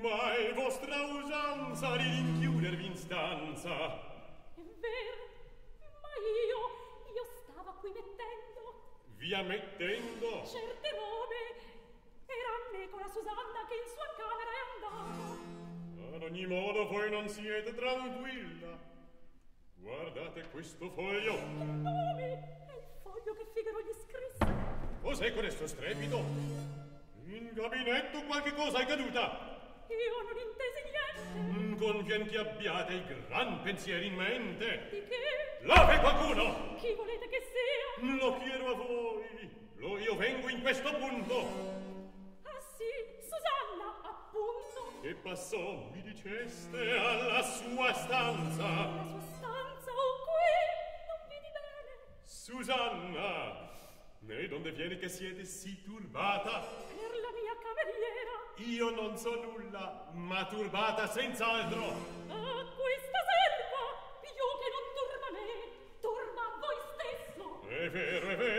mai vostra usanza di rinchiudervi in stanza. È vero, ma io, io stavo qui mettendo. Via mettendo? Certe robe. Era me con la Susanna che in sua camera è andata. Ad ogni modo voi non siete tranquilla. Guardate questo foglio. Che nome? È il foglio che Figaro gli scrisse. Cos'è questo strepito? In gabinetto qualche cosa è caduta. Io non intesi niente. Mm, Convien che abbiate i gran pensieri in mente. Di che? Lave qualcuno! Chi volete che sia? Mm, lo chiedo a voi. Lo io vengo in questo punto. Ah sì, Susanna, appunto. E passò, mi diceste, alla sua stanza. La sua stanza, o qui? Non vedi bene. Susanna, ne donde viene che siete si turbata? Io non so nulla, ma turbata senz'altro. Ah, questa serva, più che non turba me, turba voi stesso. È vero, è vero.